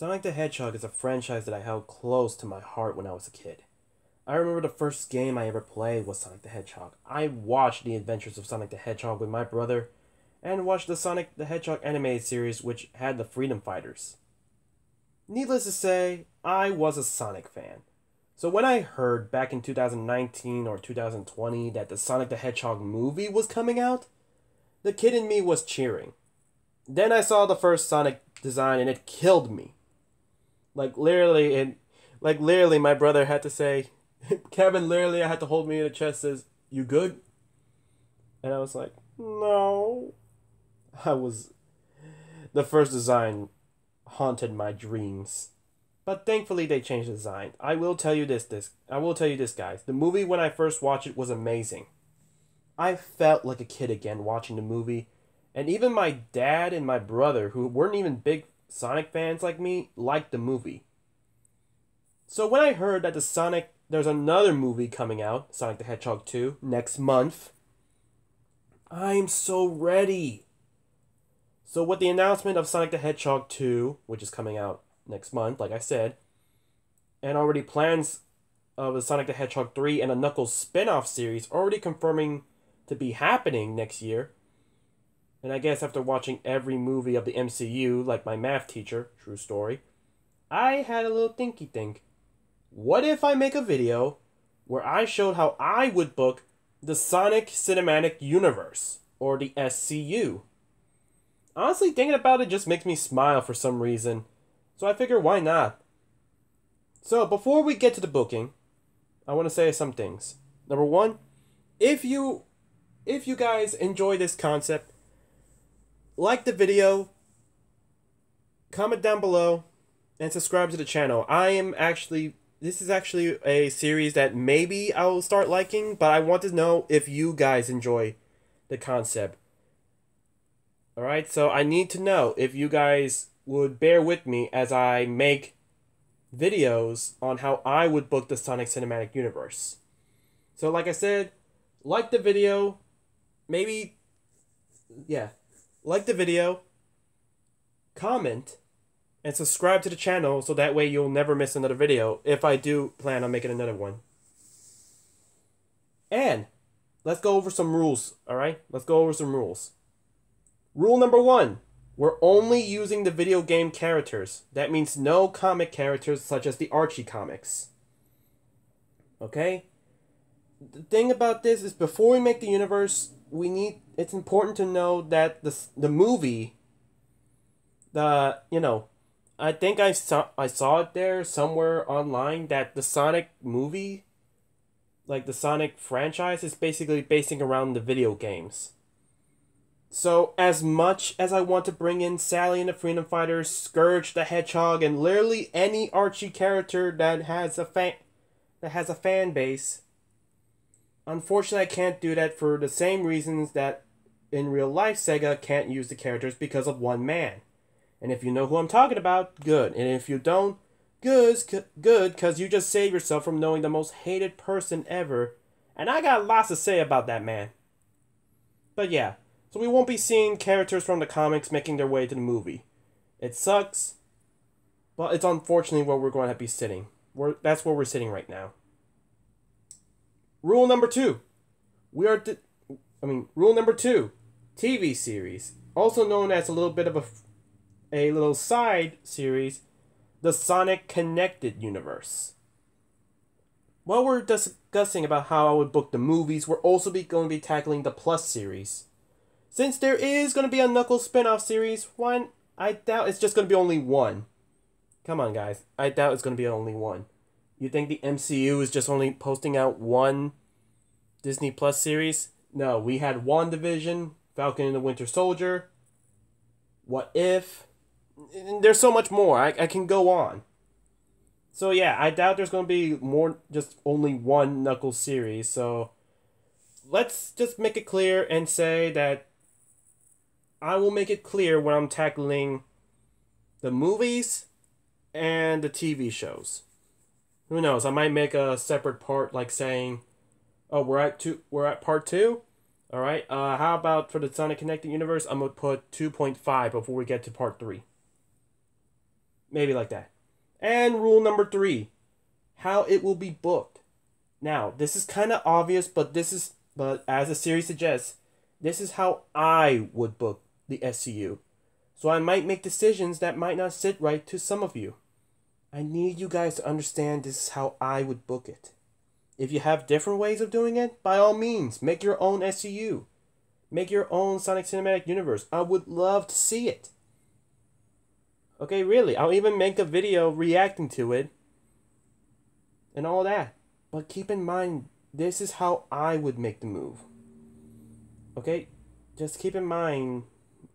Sonic the Hedgehog is a franchise that I held close to my heart when I was a kid. I remember the first game I ever played was Sonic the Hedgehog. I watched the adventures of Sonic the Hedgehog with my brother and watched the Sonic the Hedgehog animated series, which had the Freedom Fighters. Needless to say, I was a Sonic fan. So when I heard back in 2019 or 2020 that the Sonic the Hedgehog movie was coming out, the kid in me was cheering. Then I saw the first Sonic design and it killed me. Like literally and like literally my brother had to say Kevin literally I had to hold me in the chest says, You good? And I was like, No. I was the first design haunted my dreams. But thankfully they changed the design. I will tell you this this I will tell you this guys. The movie when I first watched it was amazing. I felt like a kid again watching the movie. And even my dad and my brother, who weren't even big Sonic fans like me, liked the movie. So when I heard that the Sonic there's another movie coming out, Sonic the Hedgehog 2, next month, I'm so ready. So with the announcement of Sonic the Hedgehog 2, which is coming out next month, like I said, and already plans of the Sonic the Hedgehog 3 and a Knuckles spin-off series already confirming to be happening next year. And I guess after watching every movie of the MCU, like my math teacher, true story, I had a little thinky think. What if I make a video where I showed how I would book the Sonic Cinematic Universe, or the SCU? Honestly, thinking about it just makes me smile for some reason, so I figure why not? So, before we get to the booking, I want to say some things. Number one, if you if you guys enjoy this concept, like the video, comment down below, and subscribe to the channel. I am actually this is actually a series that maybe I'll start liking, but I want to know if you guys enjoy the concept. Alright, so I need to know if you guys would bear with me as I make videos on how I would book the Sonic Cinematic Universe. So like I said, like the video, maybe, yeah, like the video, comment, and subscribe to the channel so that way you'll never miss another video if I do plan on making another one. And let's go over some rules, alright? Let's go over some rules. Rule number one we're only using the video game characters. That means no comic characters such as the Archie comics. Okay? The thing about this is before we make the universe, we need it's important to know that the the movie the you know I think I saw I saw it there somewhere online that the Sonic movie, like the Sonic franchise, is basically basing around the video games. So as much as I want to bring in Sally and the Freedom Fighters, Scourge the Hedgehog, and literally any Archie character that has a fan that has a fan base, unfortunately I can't do that for the same reasons that in real life Sega can't use the characters because of one man. And if you know who I'm talking about, good. And if you don't, good, good, because you just save yourself from knowing the most hated person ever. And I got lots to say about that man. But yeah, so we won't be seeing characters from the comics making their way to the movie. It sucks, but it's unfortunately where we're going to be sitting. We're, that's where we're sitting right now. Rule number two. We are, I mean, rule number two. TV series, also known as a little bit of a a little side series, the Sonic Connected Universe. While we're discussing about how I would book the movies, we're also be going to be tackling the Plus series. Since there is going to be a Knuckles spin-off series, one, I doubt it's just going to be only one. Come on, guys. I doubt it's going to be only one. You think the MCU is just only posting out one Disney Plus series? No, we had WandaVision, Falcon and the Winter Soldier, What If, there's so much more. I, I can go on. So yeah, I doubt there's going to be more, just only one Knuckles series. So let's just make it clear and say that I will make it clear when I'm tackling the movies and the TV shows. Who knows? I might make a separate part, like saying, "Oh, we're at two. We're at part two. All right. Uh, how about for the Sonic Connected Universe? I'm gonna put two point five before we get to part three. Maybe like that. And rule number three how it will be booked. Now, this is kind of obvious, but this is, but as the series suggests, this is how I would book the SCU. So I might make decisions that might not sit right to some of you. I need you guys to understand this is how I would book it. If you have different ways of doing it, by all means, make your own SCU. Make your own Sonic Cinematic Universe. I would love to see it. Okay, really. I'll even make a video reacting to it and all that. But keep in mind, this is how I would make the move. Okay? Just keep in mind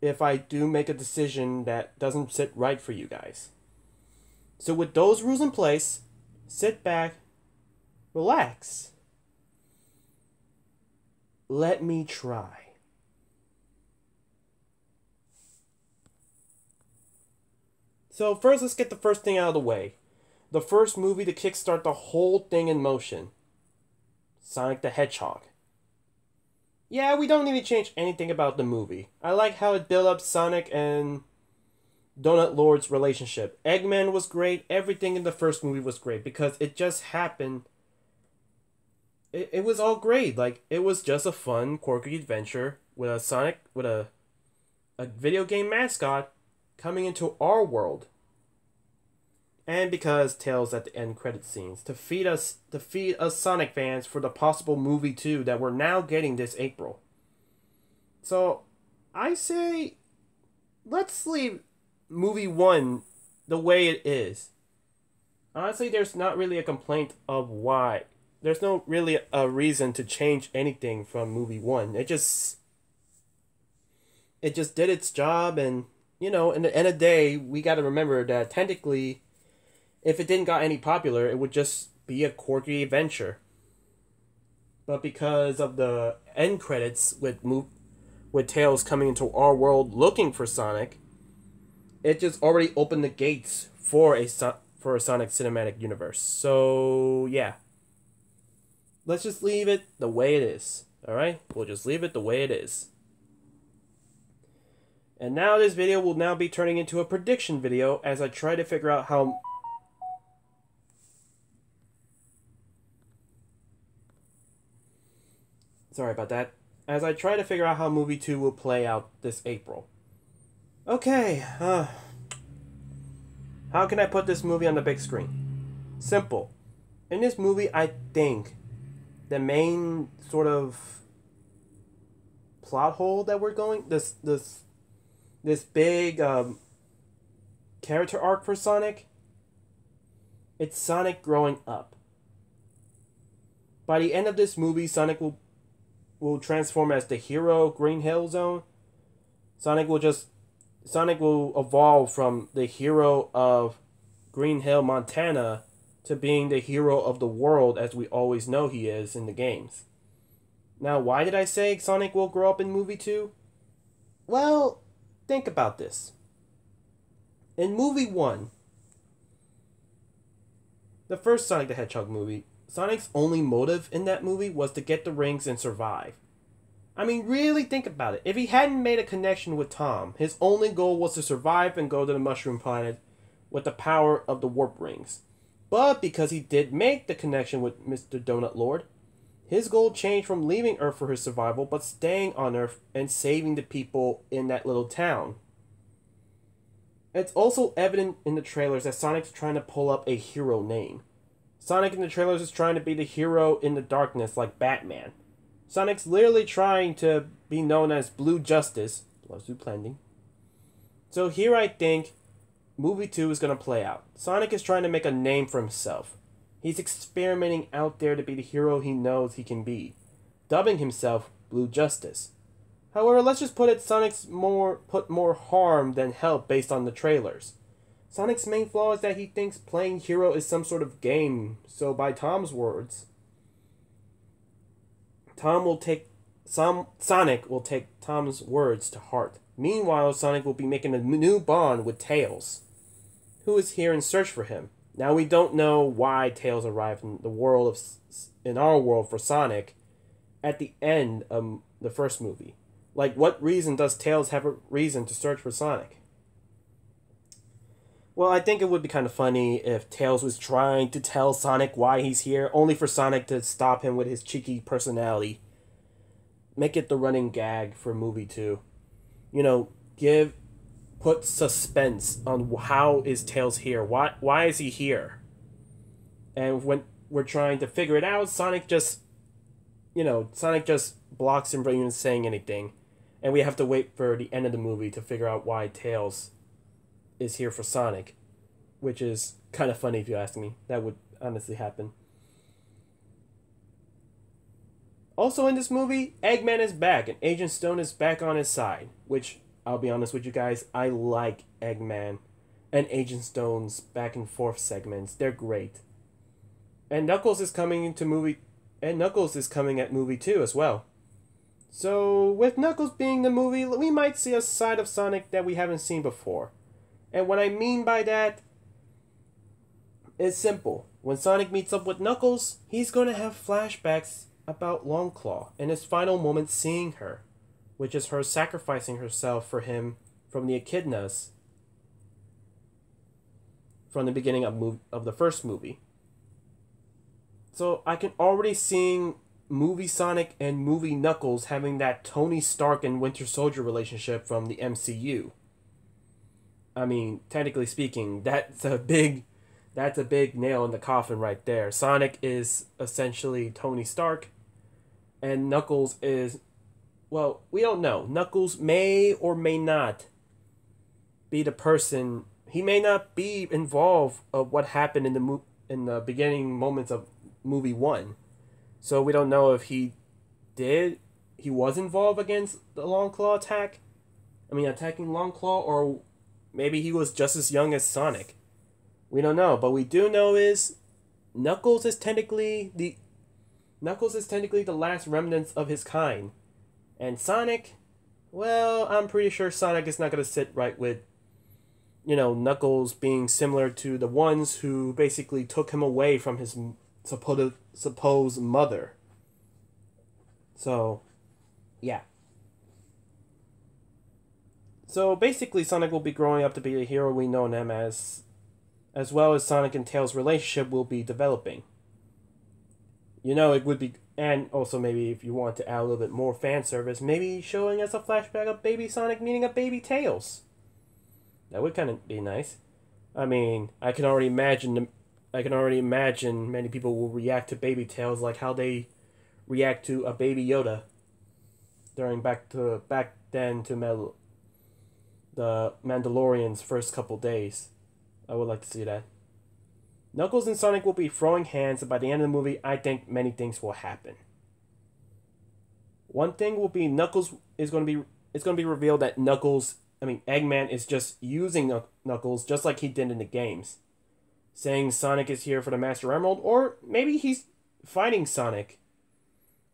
if I do make a decision that doesn't sit right for you guys. So, with those rules in place, sit back, relax. Let me try. So, first, let's get the first thing out of the way the first movie to kickstart the whole thing in motion Sonic the Hedgehog. Yeah, we don't need to change anything about the movie. I like how it built up Sonic and Donut Lord's relationship. Eggman was great. Everything in the first movie was great because it just happened. It, it was all great. Like it was just a fun, quirky adventure with a Sonic with a a video game mascot coming into our world and because Tails at the end credit scenes to feed us to feed us Sonic fans for the possible movie 2 that we're now getting this April. So, I say let's leave movie 1 the way it is. Honestly, there's not really a complaint of why. There's no really a reason to change anything from movie 1. It just it just did its job and you know, in the end of the day, we got to remember that technically if it didn't got any popular, it would just be a quirky adventure. But because of the end credits with move, with Tails coming into our world looking for Sonic, it just already opened the gates for a for a Sonic cinematic universe. So yeah, let's just leave it the way it is. All right, we'll just leave it the way it is. And now this video will now be turning into a prediction video as I try to figure out how Sorry about that. As I try to figure out how movie 2 will play out this April. Okay, uh, how can I put this movie on the big screen? Simple. In this movie, I think the main sort of plot hole that we're going this this this big um, character arc for Sonic. It's Sonic growing up. By the end of this movie, Sonic will will transform as the hero Green Hill Zone. Sonic will just Sonic will evolve from the hero of Green Hill, Montana to being the hero of the world as we always know he is in the games. Now, why did I say Sonic will grow up in movie 2? Well, think about this. In movie 1, the first Sonic the Hedgehog movie, Sonic's only motive in that movie was to get the rings and survive. I mean, really think about it. If he hadn't made a connection with Tom, his only goal was to survive and go to the Mushroom Planet with the power of the Warp Rings. But because he did make the connection with Mr. Donut Lord, his goal changed from leaving Earth for his survival, but staying on Earth and saving the people in that little town. It's also evident in the trailers that Sonic's trying to pull up a hero name. Sonic in the trailers is trying to be the hero in the darkness like Batman. Sonic's literally trying to be known as Blue Justice. Loves do blending. So here I think movie 2 is going to play out. Sonic is trying to make a name for himself. He's experimenting out there to be the hero he knows he can be, dubbing himself Blue Justice. However, let's just put it Sonic's more put more harm than help based on the trailers. Sonic's main flaw is that he thinks playing hero is some sort of game, so by Tom's words, Tom will take some Sonic will take Tom's words to heart. Meanwhile, Sonic will be making a new bond with Tails, who is here in search for him. Now we don't know why Tails arrived in the world of in our world for Sonic at the end of the first movie. Like what reason does Tails have a reason to search for Sonic? Well, I think it would be kind of funny if Tails was trying to tell Sonic why he's here, only for Sonic to stop him with his cheeky personality. Make it the running gag for movie two. You know, give put suspense on how is Tails here? Why why is he here? And when we're trying to figure it out, Sonic just you know, Sonic just blocks him from even saying anything. And we have to wait for the end of the movie to figure out why Tails is here for Sonic, which is kind of funny if you ask me. That would honestly happen. Also in this movie, Eggman is back and Agent Stone is back on his side, which I'll be honest with you guys, I like Eggman and Agent Stone's back and forth segments. They're great. And Knuckles is coming into movie and Knuckles is coming at movie 2 as well. So, with Knuckles being the movie, we might see a side of Sonic that we haven't seen before. And what I mean by that is simple. When Sonic meets up with Knuckles, he's going to have flashbacks about Longclaw and his final moment seeing her, which is her sacrificing herself for him from the echidnas from the beginning of, mov- of the first movie. So I can already seeing movie Sonic and movie Knuckles having that Tony Stark and Winter Soldier relationship from the MCU. I mean, technically speaking, that's a big that's a big nail in the coffin right there. Sonic is essentially Tony Stark and Knuckles is well, we don't know. Knuckles may or may not be the person he may not be involved of what happened in the mo- in the beginning moments of movie 1. So we don't know if he did he was involved against the Longclaw attack. I mean attacking Longclaw or Maybe he was just as young as Sonic. We don't know, but we do know is Knuckles is technically the Knuckles is technically the last remnants of his kind. And Sonic, well, I'm pretty sure Sonic is not going to sit right with you know, Knuckles being similar to the ones who basically took him away from his supposed supposed mother. So, yeah. So basically, Sonic will be growing up to be a hero we know him as, as well as Sonic and Tails' relationship will be developing. You know, it would be, and also maybe if you want to add a little bit more fan service, maybe showing us a flashback of Baby Sonic meeting a Baby Tails. That would kind of be nice. I mean, I can already imagine, I can already imagine many people will react to Baby Tails like how they react to a Baby Yoda during back to back then to Mel the Mandalorian's first couple days. I would like to see that. Knuckles and Sonic will be throwing hands, and by the end of the movie, I think many things will happen. One thing will be Knuckles is going to be it's going to be revealed that Knuckles, I mean Eggman, is just using Knuckles just like he did in the games, saying Sonic is here for the Master Emerald, or maybe he's fighting Sonic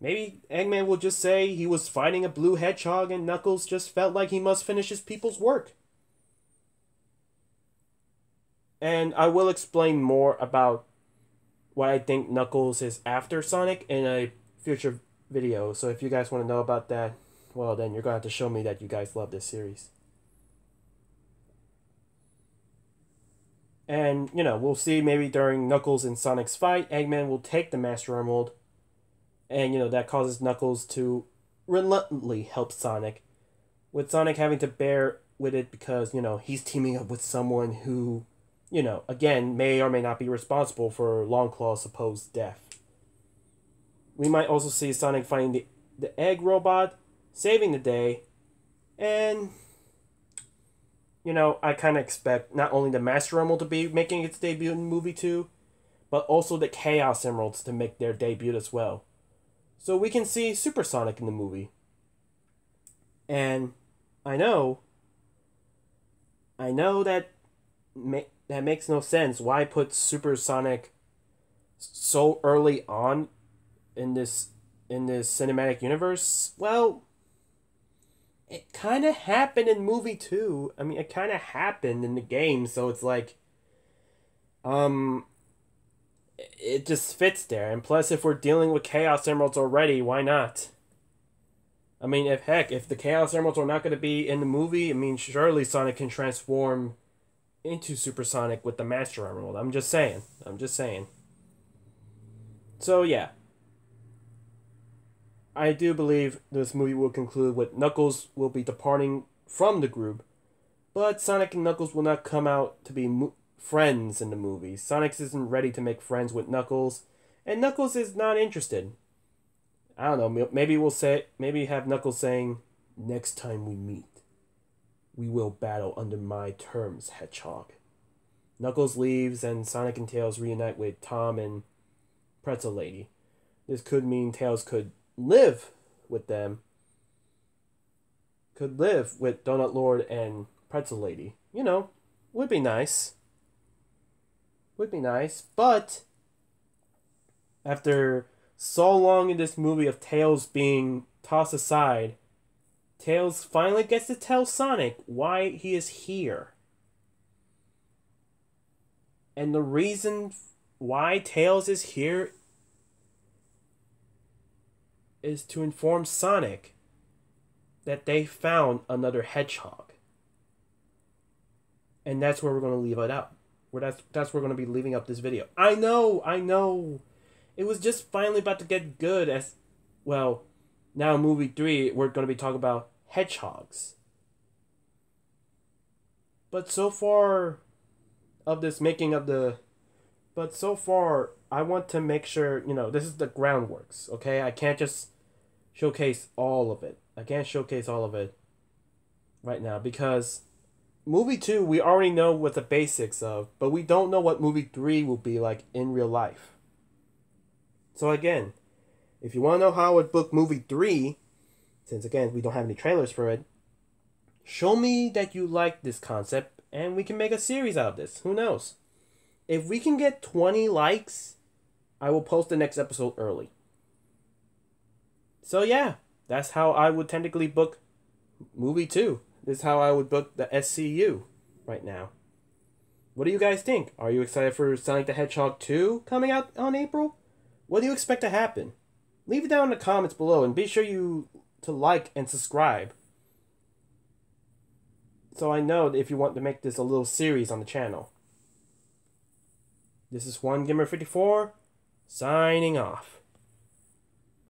Maybe Eggman will just say he was fighting a blue hedgehog and Knuckles just felt like he must finish his people's work. And I will explain more about why I think Knuckles is after Sonic in a future video. So if you guys want to know about that, well, then you're going to have to show me that you guys love this series. And, you know, we'll see maybe during Knuckles and Sonic's fight, Eggman will take the Master Emerald and you know that causes Knuckles to reluctantly help Sonic, with Sonic having to bear with it because you know he's teaming up with someone who, you know, again may or may not be responsible for Longclaw's supposed death. We might also see Sonic fighting the the egg robot, saving the day, and you know I kind of expect not only the Master Emerald to be making its debut in movie two, but also the Chaos Emeralds to make their debut as well. So we can see Supersonic in the movie. And I know I know that ma- that makes no sense. Why put Supersonic so early on in this in this cinematic universe? Well, it kind of happened in movie 2. I mean, it kind of happened in the game, so it's like um it just fits there. And plus, if we're dealing with Chaos Emeralds already, why not? I mean, if heck, if the Chaos Emeralds are not going to be in the movie, I mean, surely Sonic can transform into Supersonic with the Master Emerald. I'm just saying. I'm just saying. So yeah. I do believe this movie will conclude with Knuckles will be departing from the group, but Sonic and Knuckles will not come out to be friends in the movie. Sonic isn't ready to make friends with Knuckles, and Knuckles is not interested. I don't know. Maybe we'll say maybe have Knuckles saying, "Next time we meet, we will battle under my terms, Hedgehog." Knuckles leaves, and Sonic and Tails reunite with Tom and Pretzel Lady. This could mean Tails could live with them. Could live with Donut Lord and Pretzel Lady. You know, would be nice. Would be nice, but after so long in this movie of Tails being tossed aside, Tails finally gets to tell Sonic why he is here. And the reason why Tails is here is to inform Sonic that they found another hedgehog. And that's where we're going to leave it out. Where that's that's where we're going to be leaving up this video. I know, I know. It was just finally about to get good as well. Now movie 3 we're going to be talking about hedgehogs. But so far of this making of the but so far I want to make sure, you know, this is the groundworks, okay? I can't just showcase all of it. I can't showcase all of it right now because movie 2 we already know what the basics of, but we don't know what movie 3 will be like in real life. So again, if you want to know how I would book movie 3, since again we don't have any trailers for it, show me that you like this concept and we can make a series out of this. Who knows? If we can get 20 likes, I will post the next episode early. So yeah, that's how I would technically book movie 2. This is how I would book the SCU right now. What do you guys think? Are you excited for Sonic the Hedgehog 2 coming out on April? What do you expect to happen? Leave it down in the comments below and be sure you to like and subscribe. So I know if you want to make this a little series on the channel. This is Juan Gamer 54 signing off.